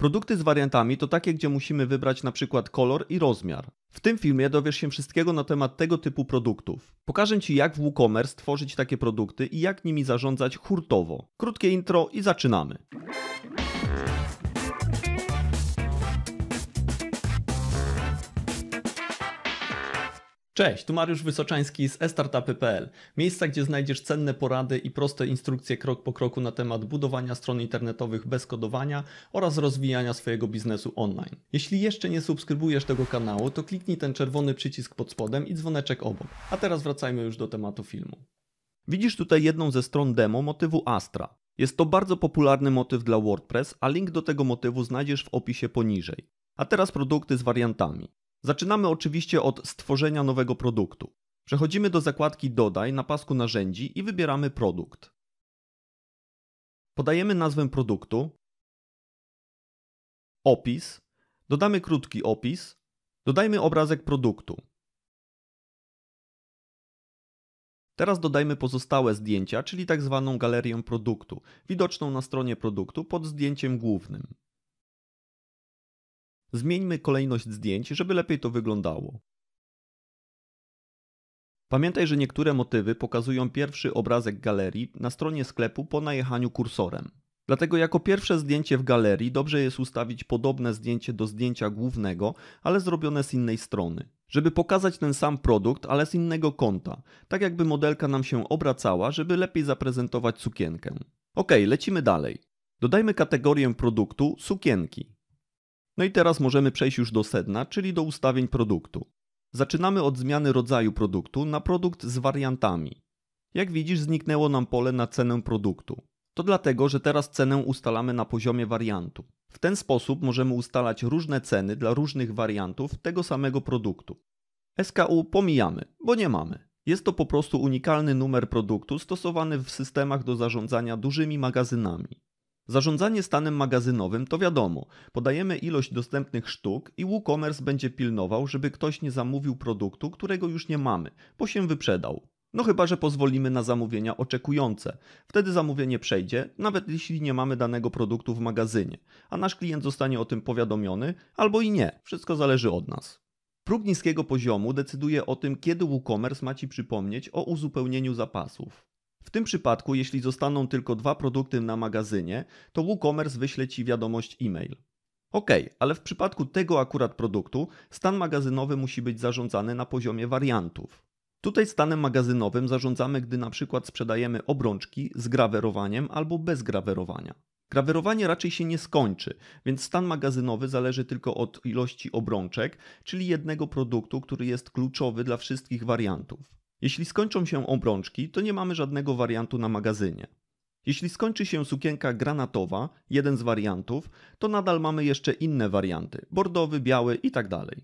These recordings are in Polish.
Produkty z wariantami to takie, gdzie musimy wybrać na przykład kolor i rozmiar. W tym filmie dowiesz się wszystkiego na temat tego typu produktów. Pokażę Ci jak w WooCommerce tworzyć takie produkty i jak nimi zarządzać hurtowo. Krótkie intro i zaczynamy. Cześć, tu Mariusz Wysoczański z estartupy.pl. Miejsca, gdzie znajdziesz cenne porady i proste instrukcje krok po kroku na temat budowania stron internetowych bez kodowania oraz rozwijania swojego biznesu online. Jeśli jeszcze nie subskrybujesz tego kanału, to kliknij ten czerwony przycisk pod spodem i dzwoneczek obok. A teraz wracajmy już do tematu filmu. Widzisz tutaj jedną ze stron demo motywu Astra. Jest to bardzo popularny motyw dla WordPress, a link do tego motywu znajdziesz w opisie poniżej. A teraz produkty z wariantami. Zaczynamy oczywiście od stworzenia nowego produktu. Przechodzimy do zakładki Dodaj na pasku narzędzi i wybieramy produkt. Podajemy nazwę produktu, opis, dodamy krótki opis, dodajmy obrazek produktu. Teraz dodajmy pozostałe zdjęcia, czyli tak zwaną galerię produktu, widoczną na stronie produktu pod zdjęciem głównym. Zmieńmy kolejność zdjęć, żeby lepiej to wyglądało. Pamiętaj, że niektóre motywy pokazują pierwszy obrazek galerii na stronie sklepu po najechaniu kursorem. Dlatego jako pierwsze zdjęcie w galerii dobrze jest ustawić podobne zdjęcie do zdjęcia głównego, ale zrobione z innej strony. Żeby pokazać ten sam produkt, ale z innego kąta, tak jakby modelka nam się obracała, żeby lepiej zaprezentować sukienkę. Ok, lecimy dalej. Dodajmy kategorię produktu sukienki. No i teraz możemy przejść już do sedna, czyli do ustawień produktu. Zaczynamy od zmiany rodzaju produktu na produkt z wariantami. Jak widzisz, zniknęło nam pole na cenę produktu. To dlatego, że teraz cenę ustalamy na poziomie wariantu. W ten sposób możemy ustalać różne ceny dla różnych wariantów tego samego produktu. SKU pomijamy, bo nie mamy. Jest to po prostu unikalny numer produktu stosowany w systemach do zarządzania dużymi magazynami. Zarządzanie stanem magazynowym to wiadomo, podajemy ilość dostępnych sztuk i WooCommerce będzie pilnował, żeby ktoś nie zamówił produktu, którego już nie mamy, bo się wyprzedał. No chyba, że pozwolimy na zamówienia oczekujące. Wtedy zamówienie przejdzie, nawet jeśli nie mamy danego produktu w magazynie, a nasz klient zostanie o tym powiadomiony, albo i nie. Wszystko zależy od nas. Próg niskiego poziomu decyduje o tym, kiedy WooCommerce ma Ci przypomnieć o uzupełnieniu zapasów. W tym przypadku, jeśli zostaną tylko dwa produkty na magazynie, to WooCommerce wyśle Ci wiadomość e-mail. Ok, ale w przypadku tego akurat produktu stan magazynowy musi być zarządzany na poziomie wariantów. Tutaj stanem magazynowym zarządzamy, gdy na przykład sprzedajemy obrączki z grawerowaniem albo bez grawerowania. Grawerowanie raczej się nie skończy, więc stan magazynowy zależy tylko od ilości obrączek, czyli jednego produktu, który jest kluczowy dla wszystkich wariantów. Jeśli skończą się obrączki, to nie mamy żadnego wariantu na magazynie. Jeśli skończy się sukienka granatowa, jeden z wariantów, to nadal mamy jeszcze inne warianty bordowy, biały itd. Tak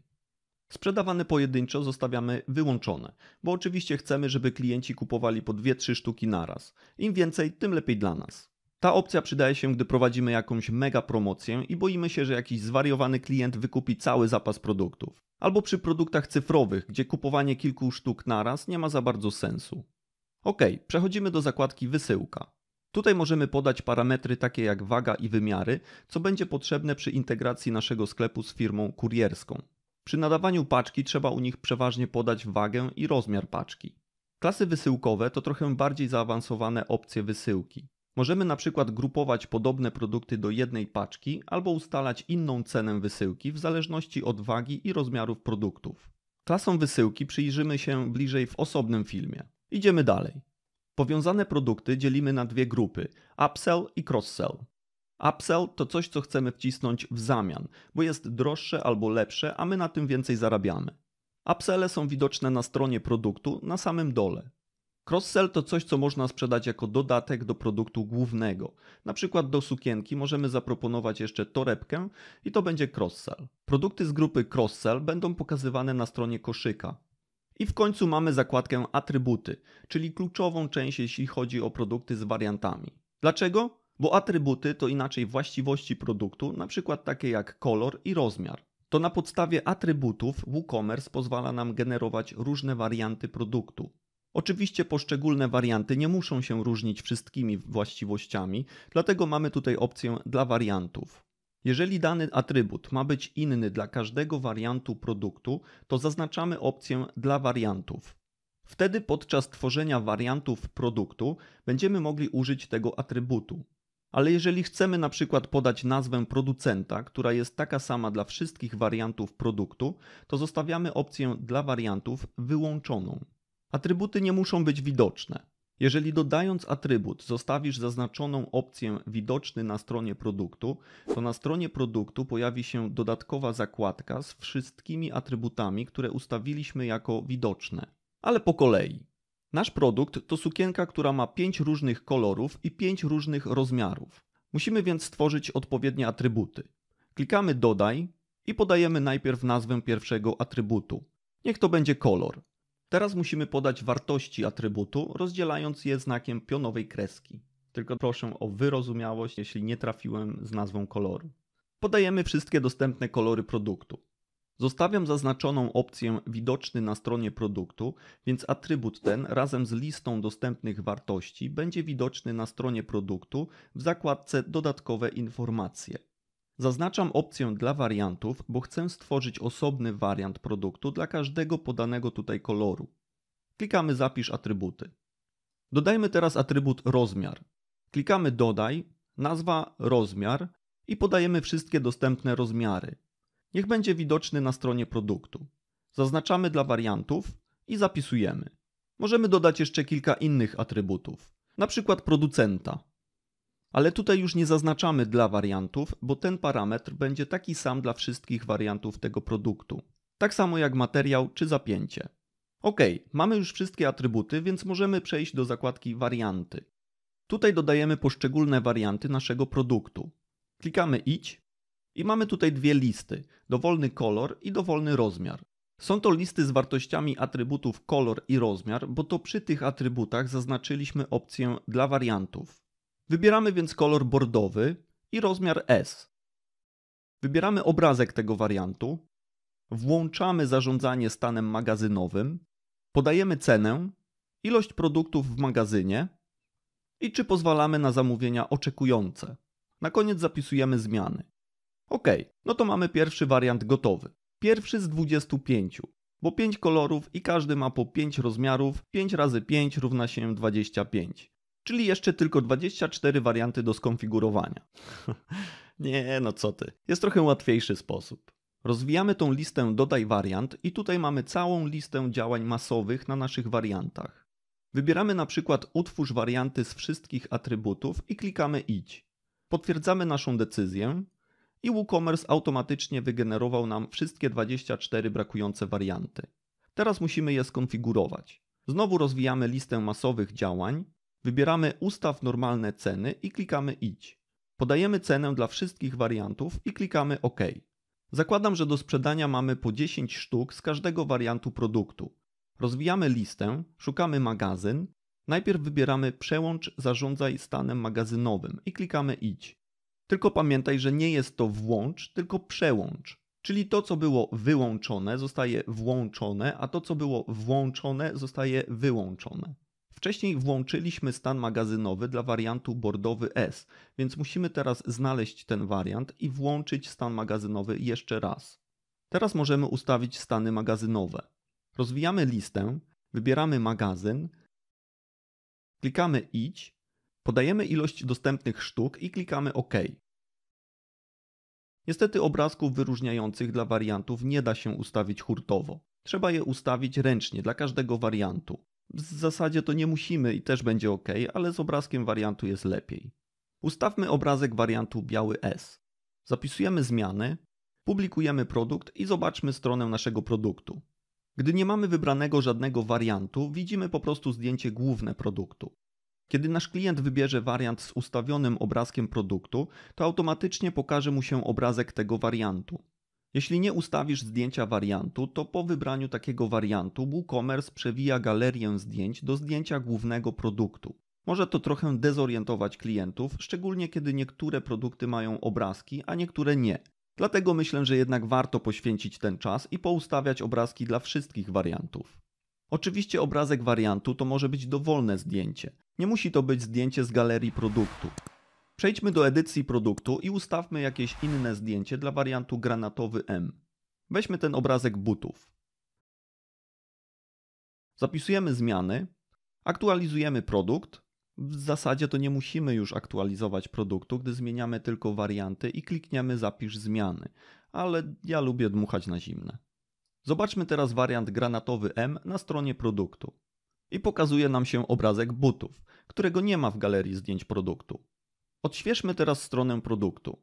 Sprzedawane pojedynczo zostawiamy wyłączone, bo oczywiście chcemy, żeby klienci kupowali po 2-3 sztuki naraz. Im więcej, tym lepiej dla nas. Ta opcja przydaje się, gdy prowadzimy jakąś mega promocję i boimy się, że jakiś zwariowany klient wykupi cały zapas produktów. Albo przy produktach cyfrowych, gdzie kupowanie kilku sztuk naraz nie ma za bardzo sensu. Ok, przechodzimy do zakładki wysyłka. Tutaj możemy podać parametry takie jak waga i wymiary, co będzie potrzebne przy integracji naszego sklepu z firmą kurierską. Przy nadawaniu paczki trzeba u nich przeważnie podać wagę i rozmiar paczki. Klasy wysyłkowe to trochę bardziej zaawansowane opcje wysyłki. Możemy na przykład grupować podobne produkty do jednej paczki albo ustalać inną cenę wysyłki w zależności od wagi i rozmiarów produktów. Klasom wysyłki przyjrzymy się bliżej w osobnym filmie. Idziemy dalej. Powiązane produkty dzielimy na dwie grupy: upsell i cross-sell. Upsell to coś, co chcemy wcisnąć w zamian, bo jest droższe albo lepsze, a my na tym więcej zarabiamy. Upselle są widoczne na stronie produktu na samym dole. Cross-sell to coś, co można sprzedać jako dodatek do produktu głównego. Na przykład do sukienki możemy zaproponować jeszcze torebkę i to będzie cross-sell. Produkty z grupy cross-sell będą pokazywane na stronie koszyka. I w końcu mamy zakładkę atrybuty, czyli kluczową część jeśli chodzi o produkty z wariantami. Dlaczego? Bo atrybuty to inaczej właściwości produktu, na przykład takie jak kolor i rozmiar. To na podstawie atrybutów WooCommerce pozwala nam generować różne warianty produktu. Oczywiście poszczególne warianty nie muszą się różnić wszystkimi właściwościami, dlatego mamy tutaj opcję dla wariantów. Jeżeli dany atrybut ma być inny dla każdego wariantu produktu, to zaznaczamy opcję dla wariantów. Wtedy podczas tworzenia wariantów produktu będziemy mogli użyć tego atrybutu. Ale jeżeli chcemy na przykład podać nazwę producenta, która jest taka sama dla wszystkich wariantów produktu, to zostawiamy opcję dla wariantów wyłączoną. Atrybuty nie muszą być widoczne. Jeżeli dodając atrybut zostawisz zaznaczoną opcję widoczny na stronie produktu, to na stronie produktu pojawi się dodatkowa zakładka z wszystkimi atrybutami, które ustawiliśmy jako widoczne. Ale po kolei. Nasz produkt to sukienka, która ma 5 różnych kolorów i 5 różnych rozmiarów. Musimy więc stworzyć odpowiednie atrybuty. Klikamy dodaj i podajemy najpierw nazwę pierwszego atrybutu. Niech to będzie kolor. Teraz musimy podać wartości atrybutu, rozdzielając je znakiem pionowej kreski. Tylko proszę o wyrozumiałość, jeśli nie trafiłem z nazwą koloru. Podajemy wszystkie dostępne kolory produktu. Zostawiam zaznaczoną opcję widoczny na stronie produktu, więc atrybut ten razem z listą dostępnych wartości będzie widoczny na stronie produktu w zakładce dodatkowe informacje. Zaznaczam opcję dla wariantów, bo chcę stworzyć osobny wariant produktu dla każdego podanego tutaj koloru. Klikamy zapisz atrybuty. Dodajmy teraz atrybut rozmiar. Klikamy dodaj, nazwa rozmiar i podajemy wszystkie dostępne rozmiary. Niech będzie widoczny na stronie produktu. Zaznaczamy dla wariantów i zapisujemy. Możemy dodać jeszcze kilka innych atrybutów, na przykład producenta. Ale tutaj już nie zaznaczamy dla wariantów, bo ten parametr będzie taki sam dla wszystkich wariantów tego produktu. Tak samo jak materiał czy zapięcie. Ok, mamy już wszystkie atrybuty, więc możemy przejść do zakładki warianty. Tutaj dodajemy poszczególne warianty naszego produktu. Klikamy idź i mamy tutaj dwie listy: dowolny kolor i dowolny rozmiar. Są to listy z wartościami atrybutów kolor i rozmiar, bo to przy tych atrybutach zaznaczyliśmy opcję dla wariantów. Wybieramy więc kolor bordowy i rozmiar S. Wybieramy obrazek tego wariantu, włączamy zarządzanie stanem magazynowym, podajemy cenę, ilość produktów w magazynie i czy pozwalamy na zamówienia oczekujące. Na koniec zapisujemy zmiany. Ok, no to mamy pierwszy wariant gotowy. Pierwszy z 25, bo 5 kolorów i każdy ma po 5 rozmiarów, 5 razy 5 równa się 25. Czyli jeszcze tylko 24 warianty do skonfigurowania. Nie, no co ty. Jest trochę łatwiejszy sposób. Rozwijamy tą listę dodaj wariant i tutaj mamy całą listę działań masowych na naszych wariantach. Wybieramy na przykład utwórz warianty z wszystkich atrybutów i klikamy idź. Potwierdzamy naszą decyzję i WooCommerce automatycznie wygenerował nam wszystkie 24 brakujące warianty. Teraz musimy je skonfigurować. Znowu rozwijamy listę masowych działań, wybieramy ustaw normalne ceny i klikamy idź. Podajemy cenę dla wszystkich wariantów i klikamy OK. Zakładam, że do sprzedania mamy po 10 sztuk z każdego wariantu produktu. Rozwijamy listę, szukamy magazyn, najpierw wybieramy przełącz zarządzaj stanem magazynowym i klikamy idź. Tylko pamiętaj, że nie jest to włącz, tylko przełącz. Czyli to, co było wyłączone, zostaje włączone, a to, co było włączone, zostaje wyłączone. Wcześniej włączyliśmy stan magazynowy dla wariantu bordowy S, więc musimy teraz znaleźć ten wariant i włączyć stan magazynowy jeszcze raz. Teraz możemy ustawić stany magazynowe. Rozwijamy listę, wybieramy magazyn, klikamy idź, podajemy ilość dostępnych sztuk i klikamy OK. Niestety obrazków wyróżniających dla wariantów nie da się ustawić hurtowo. Trzeba je ustawić ręcznie dla każdego wariantu. W zasadzie to nie musimy i też będzie ok, ale z obrazkiem wariantu jest lepiej. Ustawmy obrazek wariantu biały S. Zapisujemy zmiany, publikujemy produkt i zobaczmy stronę naszego produktu. Gdy nie mamy wybranego żadnego wariantu, widzimy po prostu zdjęcie główne produktu. Kiedy nasz klient wybierze wariant z ustawionym obrazkiem produktu, to automatycznie pokaże mu się obrazek tego wariantu. Jeśli nie ustawisz zdjęcia wariantu, to po wybraniu takiego wariantu WooCommerce przewija galerię zdjęć do zdjęcia głównego produktu. Może to trochę dezorientować klientów, szczególnie kiedy niektóre produkty mają obrazki, a niektóre nie. Dlatego myślę, że jednak warto poświęcić ten czas i poustawiać obrazki dla wszystkich wariantów. Oczywiście obrazek wariantu to może być dowolne zdjęcie. Nie musi to być zdjęcie z galerii produktu. Przejdźmy do edycji produktu i ustawmy jakieś inne zdjęcie dla wariantu granatowy M. Weźmy ten obrazek butów. Zapisujemy zmiany, aktualizujemy produkt. W zasadzie to nie musimy już aktualizować produktu, gdy zmieniamy tylko warianty i klikniemy zapisz zmiany, ale ja lubię dmuchać na zimne. Zobaczmy teraz wariant granatowy M na stronie produktu. I pokazuje nam się obrazek butów, którego nie ma w galerii zdjęć produktu. Odświeżmy teraz stronę produktu.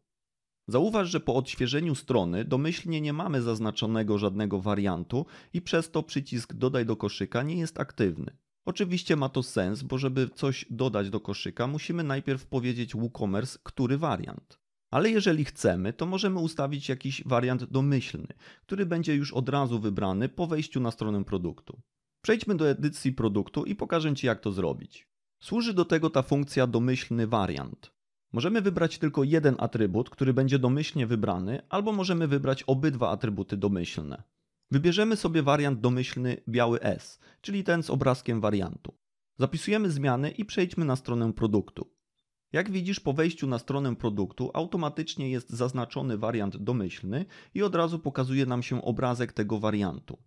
Zauważ, że po odświeżeniu strony domyślnie nie mamy zaznaczonego żadnego wariantu i przez to przycisk dodaj do koszyka nie jest aktywny. Oczywiście ma to sens, bo żeby coś dodać do koszyka, musimy najpierw powiedzieć WooCommerce, który wariant. Ale jeżeli chcemy, to możemy ustawić jakiś wariant domyślny, który będzie już od razu wybrany po wejściu na stronę produktu. Przejdźmy do edycji produktu i pokażę Ci jak to zrobić. Służy do tego ta funkcja domyślny wariant. Możemy wybrać tylko jeden atrybut, który będzie domyślnie wybrany, albo możemy wybrać obydwa atrybuty domyślne. Wybierzemy sobie wariant domyślny biały S, czyli ten z obrazkiem wariantu. Zapisujemy zmiany i przejdźmy na stronę produktu. Jak widzisz, po wejściu na stronę produktu automatycznie jest zaznaczony wariant domyślny i od razu pokazuje nam się obrazek tego wariantu.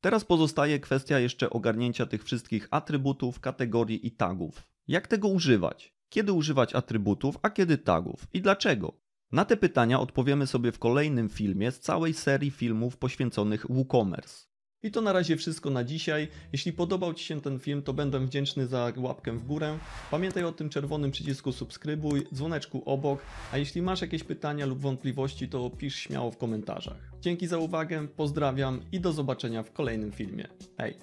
Teraz pozostaje kwestia jeszcze ogarnięcia tych wszystkich atrybutów, kategorii i tagów. Jak tego używać? Kiedy używać atrybutów, a kiedy tagów i dlaczego? Na te pytania odpowiemy sobie w kolejnym filmie z całej serii filmów poświęconych WooCommerce. I to na razie wszystko na dzisiaj. Jeśli podobał Ci się ten film, to będę wdzięczny za łapkę w górę. Pamiętaj o tym czerwonym przycisku subskrybuj, dzwoneczku obok, a jeśli masz jakieś pytania lub wątpliwości, to pisz śmiało w komentarzach. Dzięki za uwagę, pozdrawiam i do zobaczenia w kolejnym filmie. Hej!